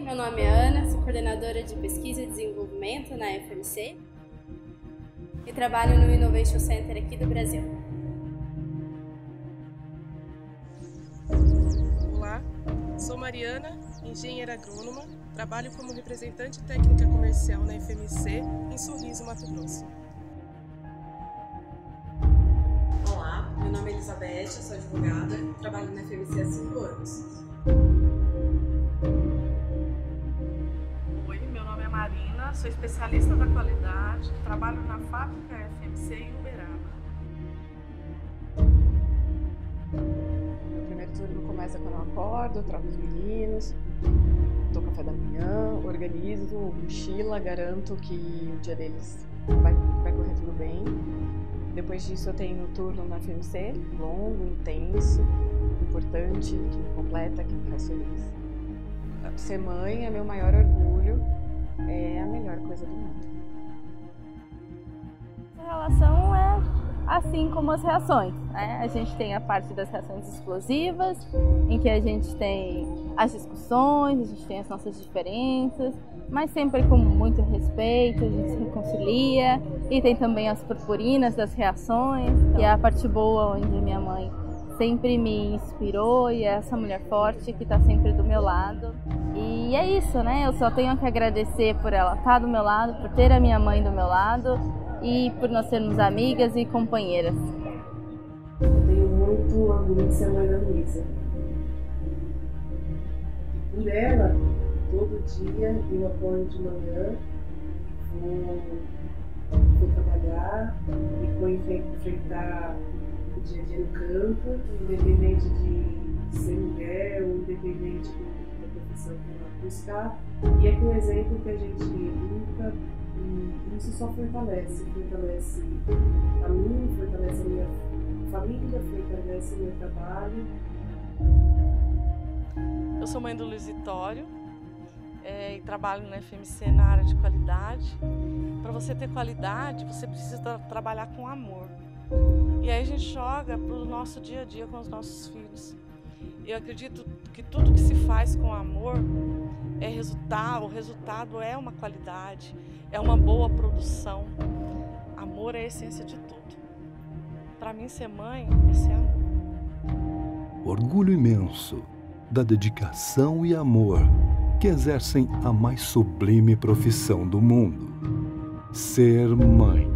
meu nome é Ana, sou coordenadora de pesquisa e desenvolvimento na FMC e trabalho no Innovation Center aqui do Brasil. Olá, sou Mariana, engenheira agrônoma, trabalho como representante técnica comercial na FMC em Sorriso, Mato Grosso. Olá, meu nome é Elizabeth, sou advogada, trabalho na FMC há 5 anos. Marina, sou especialista da qualidade, trabalho na fábrica FMC em Uberaba. Meu primeiro turno começa quando eu acordo, troco os meninos, dou café da manhã, organizo, mochila, garanto que o dia deles vai, vai correr tudo bem. Depois disso eu tenho o turno na FMC, longo, intenso, importante, que me completa, que me faz feliz. Ser mãe é meu maior orgulho, é a melhor coisa do mundo. A relação é assim como as reações. Né? A gente tem a parte das reações explosivas, em que a gente tem as discussões, a gente tem as nossas diferenças, mas sempre com muito respeito, a gente se reconcilia. E tem também as purpurinas das reações, que é a parte boa onde minha mãe sempre me inspirou e é essa mulher forte que está sempre do meu lado. E é isso, né? Eu só tenho que agradecer por ela estar do meu lado, por ter a minha mãe do meu lado e por nós sermos amigas e companheiras. Eu tenho muito orgulho de ser mãe da Luísa. Por ela, todo dia eu acordo de manhã, vou, vou trabalhar e vou enfrentar o dia a dia no campo, independente de ser mulher ou independente da profissão que ela buscar. E é com o exemplo que a gente educa e isso só fortalece, fortalece a mim, fortalece a minha família, fortalece o meu trabalho. Eu sou mãe do Luiz Vitório é, e trabalho na FMC na área de qualidade. Para você ter qualidade, você precisa trabalhar com amor. E aí a gente joga para o nosso dia a dia com os nossos filhos. Eu acredito que tudo que se faz com amor é resultado, o resultado é uma qualidade, é uma boa produção. Amor é a essência de tudo. Para mim ser mãe é ser amor. Orgulho imenso da dedicação e amor que exercem a mais sublime profissão do mundo: ser mãe.